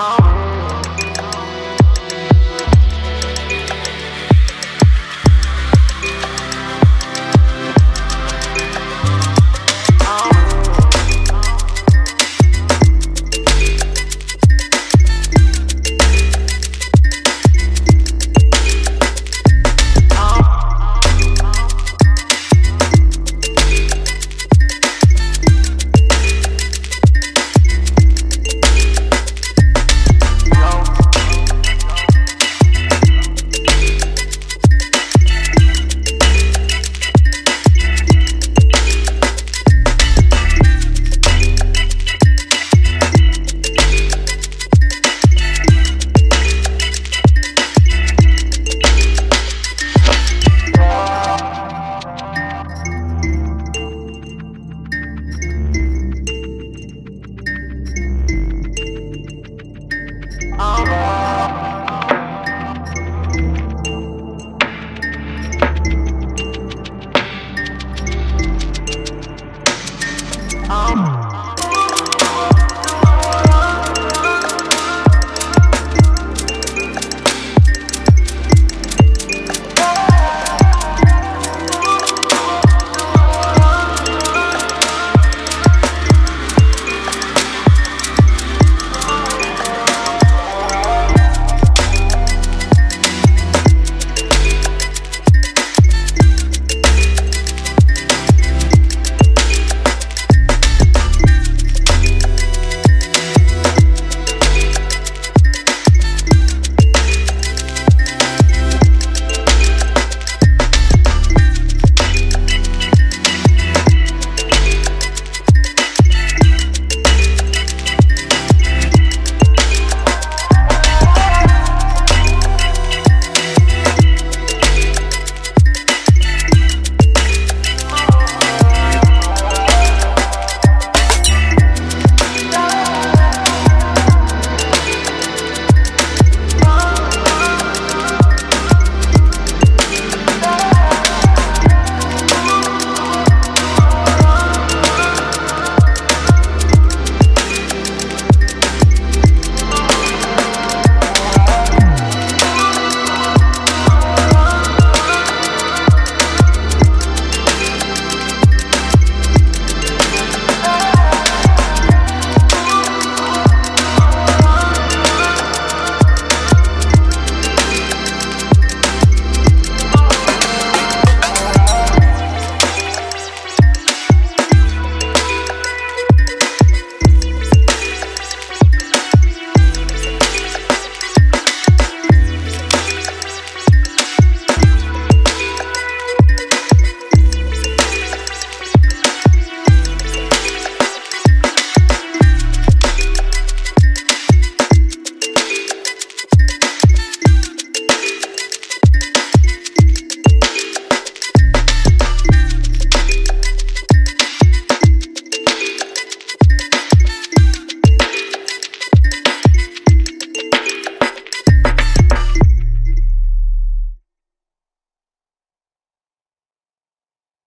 Oh.